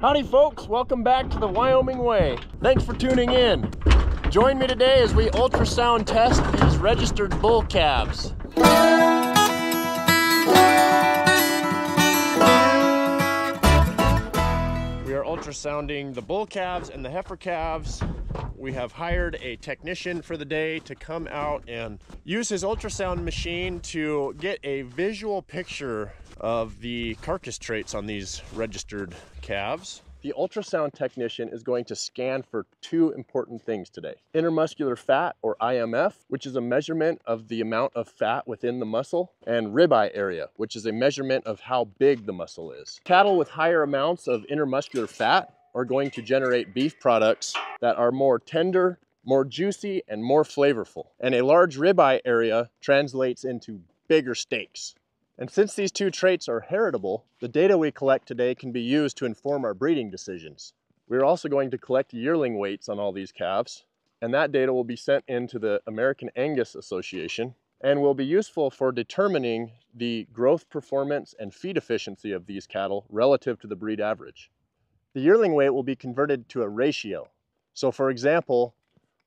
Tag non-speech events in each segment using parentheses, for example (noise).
Howdy folks, welcome back to the Wyoming Way. Thanks for tuning in. Join me today as we ultrasound test these registered bull calves. We are ultrasounding the bull calves and the heifer calves. We have hired a technician for the day to come out and use his ultrasound machine to get a visual picture of the carcass traits on these registered calves. The ultrasound technician is going to scan for two important things today. Intermuscular fat or IMF, which is a measurement of the amount of fat within the muscle, and ribeye area, which is a measurement of how big the muscle is. Cattle with higher amounts of intermuscular fat are going to generate beef products that are more tender, more juicy, and more flavorful. And a large ribeye area translates into bigger steaks. And since these two traits are heritable, the data we collect today can be used to inform our breeding decisions. We're also going to collect yearling weights on all these calves, and that data will be sent into the American Angus Association and will be useful for determining the growth performance and feed efficiency of these cattle relative to the breed average. The yearling weight will be converted to a ratio. So for example,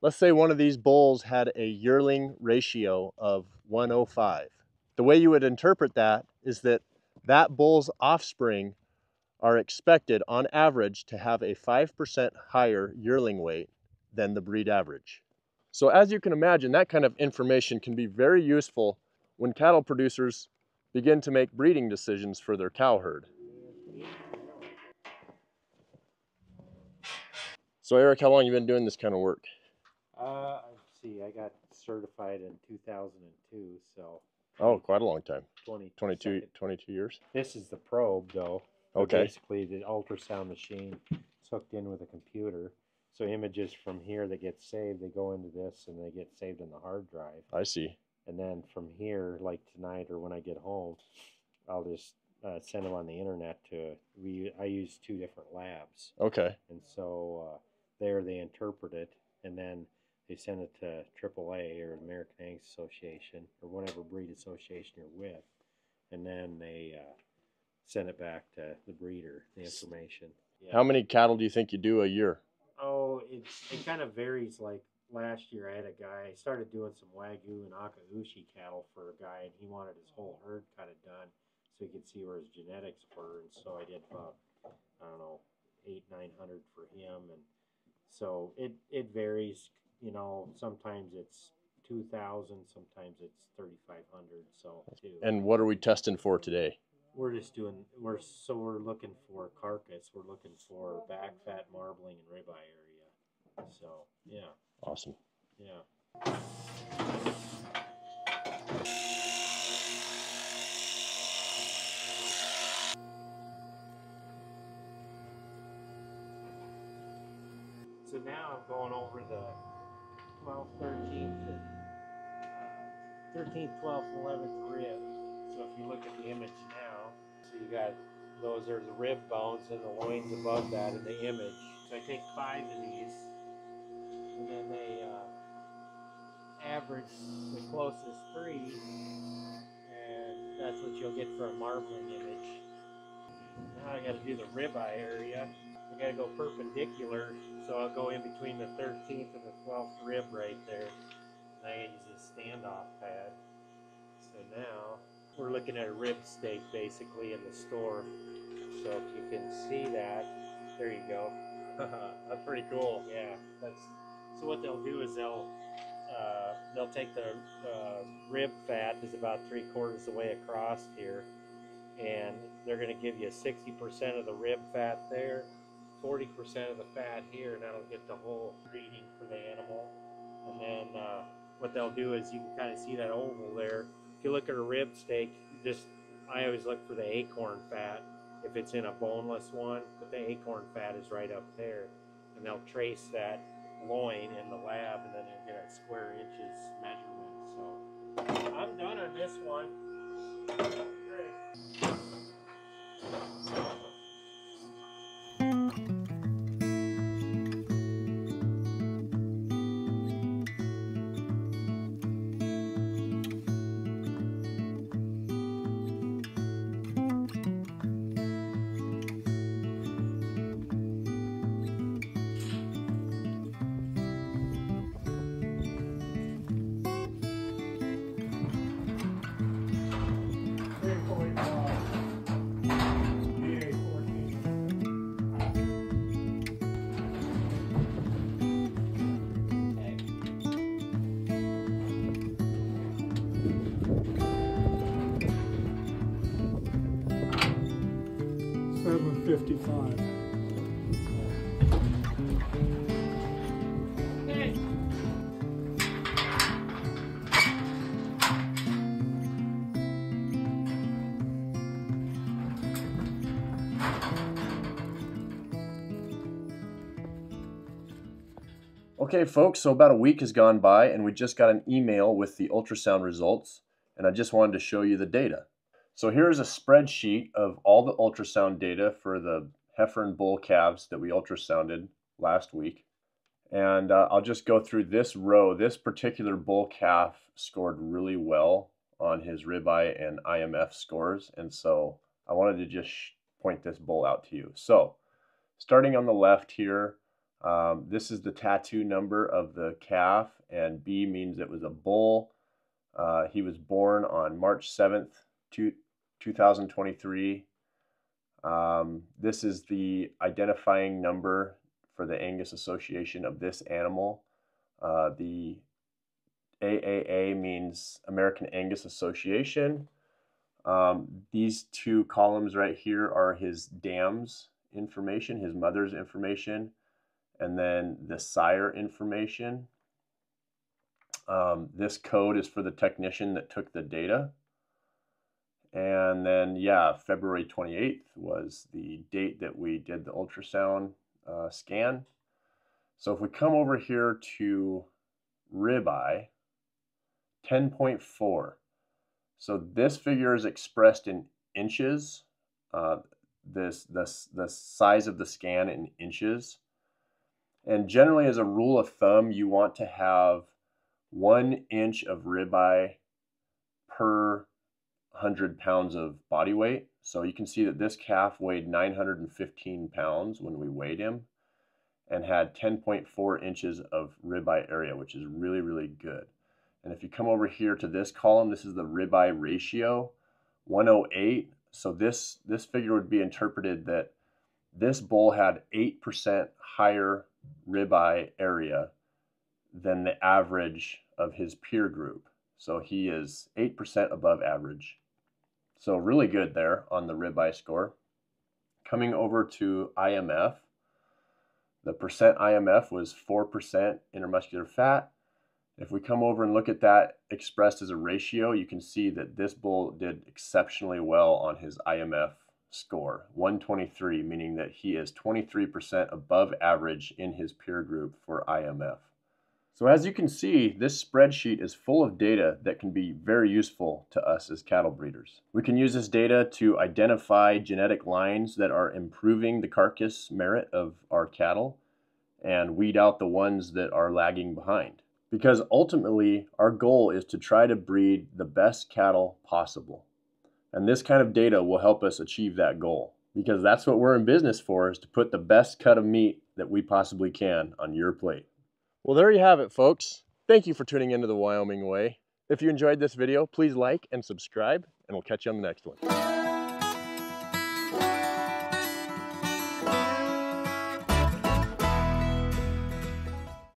let's say one of these bulls had a yearling ratio of 105. The way you would interpret that is that that bull's offspring are expected on average to have a 5% higher yearling weight than the breed average. So as you can imagine, that kind of information can be very useful when cattle producers begin to make breeding decisions for their cow herd. So Eric, how long you been doing this kind of work? Uh, let's see, I got certified in 2002, so Oh, quite a long time. 20, 22, second- 22 years. This is the probe, though. Okay. Basically, the ultrasound machine is hooked in with a computer. So images from here that get saved, they go into this and they get saved in the hard drive. I see. And then from here, like tonight or when I get home, I'll just uh, send them on the internet to. We I use two different labs, Okay. and so uh, there they interpret it, and then they send it to AAA or American Angus Association or whatever breed association you're with, and then they uh, send it back to the breeder, the information. Yeah. How many cattle do you think you do a year? Oh, it's it kind of varies. Like last year, I had a guy I started doing some wagyu and akaushi cattle for a guy, and he wanted his whole herd kind of done so he could see where his genetics were. And so I did about I don't know eight nine hundred for him, and so it it varies. You know, sometimes it's two thousand, sometimes it's thirty five hundred. So too. And what are we testing for today? We're just doing. We're so we're looking for carcass. We're looking for back fat, marbling, and ribeye area. So yeah, Awesome. yeah. 13th, 12th, 11th rib. So if you look at the image now, so you got those are the rib bones and the loins above that in the image. So I take five of these, and then they uh, average the closest three, and that's what you'll get for a marbling image. Now I got to do the ribeye area. I got to go perpendicular, so I'll go in between the 13th and the 12th rib right there. I use this standoff pad. So now we're looking at a rib steak basically in the store. So if you can see that, there you go. (laughs) That's pretty cool. Yeah, that's so. What they'll do is they'll uh, they'll take the uh, rib fat is about three quarters of the way across here, and they're going to give you sixty percent of the rib fat there, forty percent of the fat here, and that'll get the whole reading for the animal. And then uh, what they'll do is you can kind of see that oval there. If you look at a rib steak, just I always look for the acorn fat if it's in a boneless one, but the acorn fat is right up there, and they'll trace that loin in the lab, and then they'll get a square inches measurement. So I'm done on this one. 55. Okay, folks, so about a week has gone by and we just got an email with the ultrasound results, and I just wanted to show you the data. So here's a spreadsheet of all the ultrasound data for the heifer and bull calves that we ultrasounded last week. And uh, I'll just go through this row. This particular bull calf scored really well on his ribeye and IMF scores, and so I wanted to just point this bull out to you. So starting on the left here, um, this is the tattoo number of the calf, and B means it was a bull. Uh, he was born on March 7th, two, 2023. Um, this is the identifying number for the Angus Association of this animal. Uh, the AAA means American Angus Association. Um, these two columns right here are his dam's information, his mother's information and then the sire information. Um, this code is for the technician that took the data. And then, yeah, February 28th was the date that we did the ultrasound uh, scan. So if we come over here to ribeye, 10.4. So this figure is expressed in inches. Uh, this, this, the size of the scan in inches. And generally, as a rule of thumb, you want to have one inch of ribeye per 100 pounds of body weight. So you can see that this calf weighed 915 pounds when we weighed him and had 10.4 inches of ribeye area, which is really, really good. And if you come over here to this column, this is the ribeye ratio, 108. So this, this figure would be interpreted that this bull had 8% higher ribeye area than the average of his peer group. So he is 8% above average. So really good there on the ribeye score. Coming over to IMF, the percent IMF was 4% intermuscular fat. If we come over and look at that expressed as a ratio, you can see that this bull did exceptionally well on his IMF score, 123, meaning that he is 23% above average in his peer group for IMF. So as you can see, this spreadsheet is full of data that can be very useful to us as cattle breeders. We can use this data to identify genetic lines that are improving the carcass merit of our cattle and weed out the ones that are lagging behind. Because ultimately, our goal is to try to breed the best cattle possible. And this kind of data will help us achieve that goal because that's what we're in business for is to put the best cut of meat that we possibly can on your plate. Well, there you have it, folks. Thank you for tuning into the Wyoming Way. If you enjoyed this video, please like and subscribe, and we'll catch you on the next one.